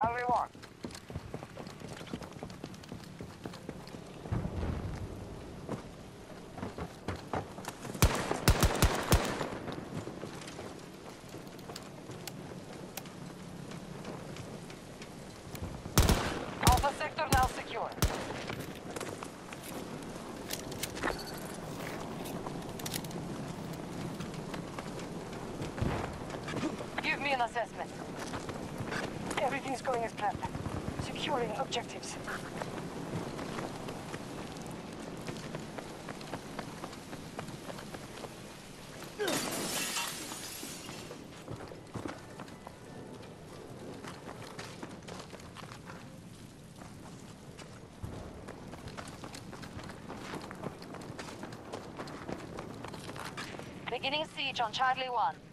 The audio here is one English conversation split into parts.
Charlie 1. Alpha sector now secure. Give me an assessment. Going as planned. Securing objectives. Beginning siege on Charlie 1.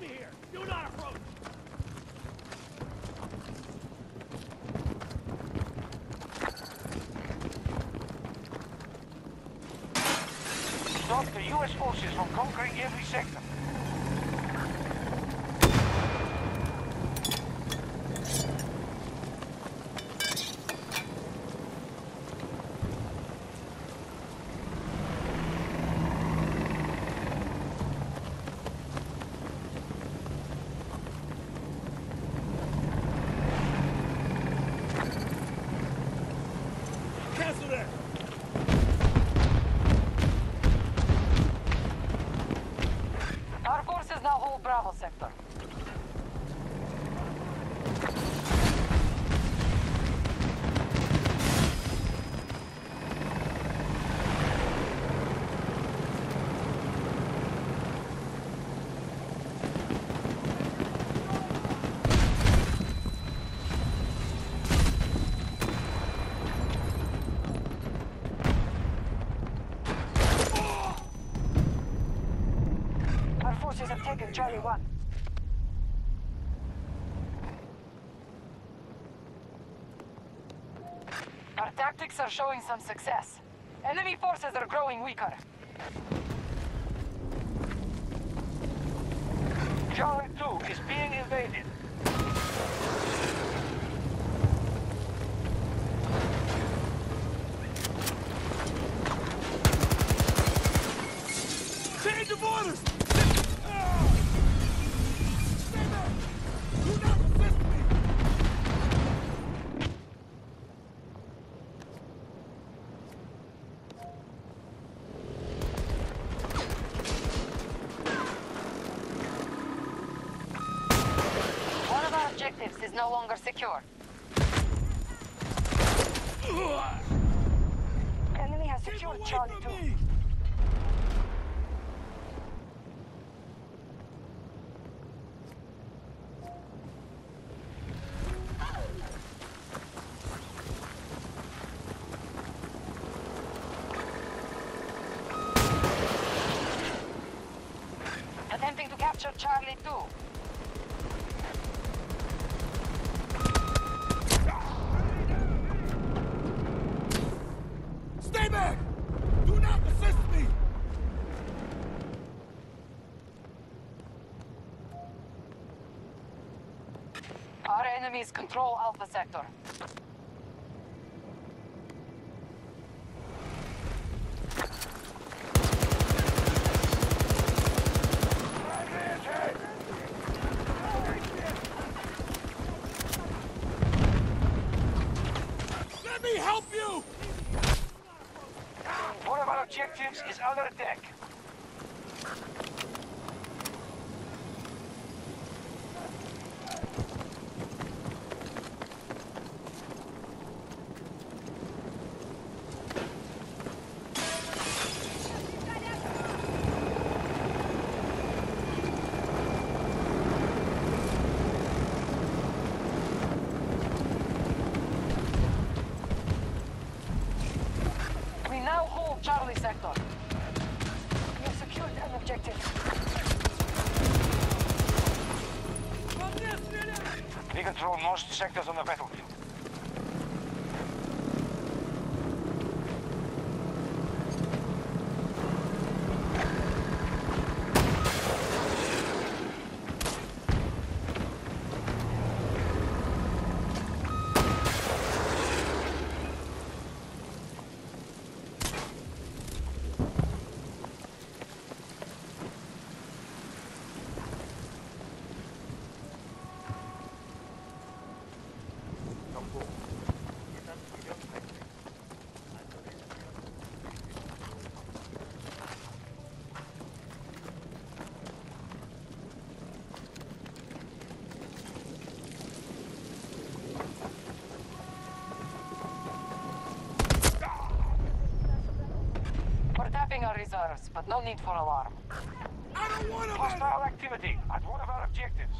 Leave me here! Do not approach! Stop the U.S. forces from conquering every sector. Our forces now hold Bravo sector. Have taken Charlie 1. Our tactics are showing some success. Enemy forces are growing weaker. Charlie 2 is being invaded. Is no longer secure. Enemy has secured Charlie 2. me! Attempting to capture Charlie 2. Stay back! Do not resist me! Our enemies control Alpha sector. Let me help you! One of our objectives is under attack. Charlie Sector. We have secured an objective. We control most sectors on the battlefield. Reserves, but no need for alarm. I don't want to Hostile activity at one of our objectives.